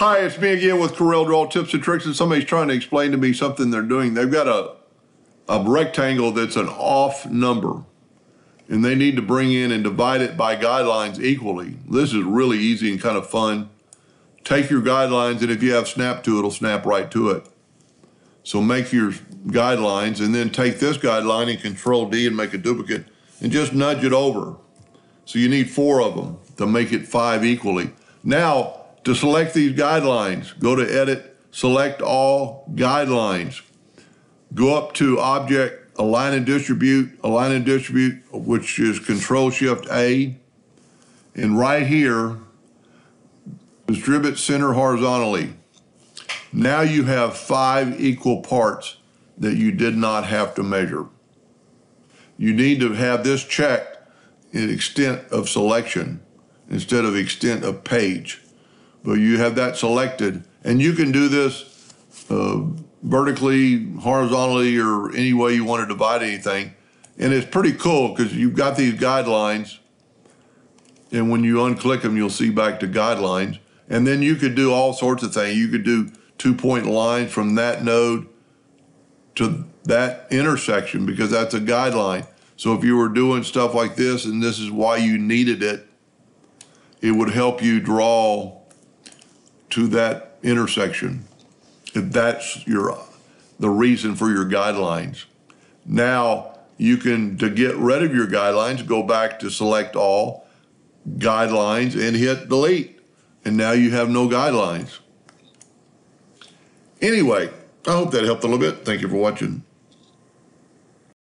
Hi, it's me again with Corel Draw Tips and Tricks, and somebody's trying to explain to me something they're doing. They've got a, a rectangle that's an off number, and they need to bring in and divide it by guidelines equally. This is really easy and kind of fun. Take your guidelines, and if you have snap to, it'll snap right to it. So make your guidelines, and then take this guideline and Control D and make a duplicate, and just nudge it over. So you need four of them to make it five equally. Now, to select these guidelines, go to Edit, select all guidelines. Go up to Object, Align and Distribute, Align and Distribute, which is Control Shift A. And right here, distribute center horizontally. Now you have five equal parts that you did not have to measure. You need to have this checked in extent of selection instead of extent of page but you have that selected. And you can do this uh, vertically, horizontally, or any way you want to divide anything. And it's pretty cool because you've got these guidelines. And when you unclick them, you'll see back to guidelines. And then you could do all sorts of things. You could do two point lines from that node to that intersection because that's a guideline. So if you were doing stuff like this and this is why you needed it, it would help you draw to that intersection if that's your the reason for your guidelines. Now you can to get rid of your guidelines, go back to select all guidelines and hit delete. And now you have no guidelines. Anyway, I hope that helped a little bit. Thank you for watching.